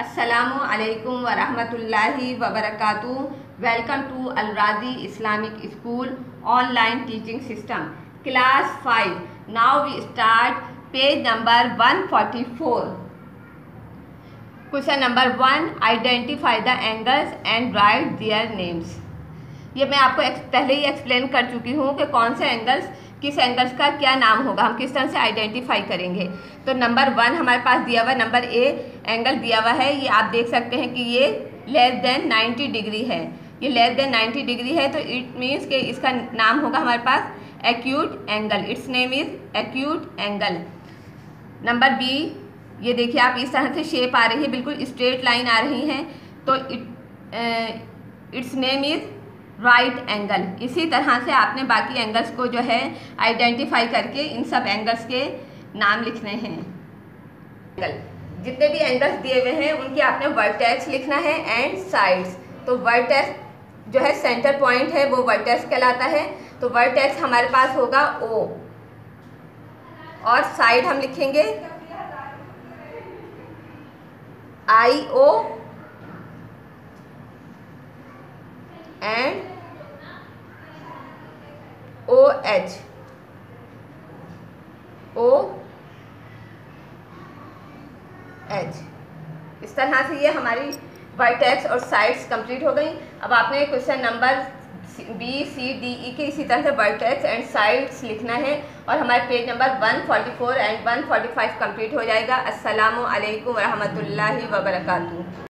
अस्सलामु अलैकुम वरहमतुल्लाहि वबरकातुहू। Welcome to Al Rajhi Islamic school online teaching system. Class five. Now we start page number 144 question number one, identify the angles and write their names. ये मैं आपको पहले ही explain कर चुकी हूँ कि कौन से एंगल्स किस एंगल्स का क्या नाम होगा, हम किस तरह से आइडेंटिफाई करेंगे। तो नंबर वन हमारे पास दिया हुआ नंबर ए एंगल दिया हुआ है। ये आप देख सकते हैं कि ये लेस देन 90 डिग्री है। ये लेस देन 90 डिग्री है तो इट मीन्स कि इसका नाम होगा हमारे पास acute angle it's name is acute angle number B ये देखिए आप इस तरह से शेप आ रही है, बिल्कुल स्ट्रेट लाइन आ रही हैं। तो it it's name is right angle इसी तरह से आपने बाकी एंगल्स को जो है आइडेंटिफाई करके इन सब एंगल्स के नाम लिखने हैं। एंगल जितने भी एंगल्स दिए हुए हैं, उनके आपने वर्टेक्स लिखना है एंड साइड्स तो वर्टेक्स जो है सेंटर पॉइंट है, वो वर्टेक्स कहलाता है। तो वर्टेक्स हमारे पास होगा ओ और साइड हम लिखेंगे I O and O H O H इस तरह से ये हमारी वर्टेक्स और साइड्स कंप्लीट हो गई। अब आपने question number B C D E के इसी तरह से वर्टेक्स एंड साइड्स लिखना है और हमारे पेज नंबर 144 एंड 145 कंप्लीट हो जाएगा। अस्सलाम वालेकुम रहमतुल्लाहि व बरकातहू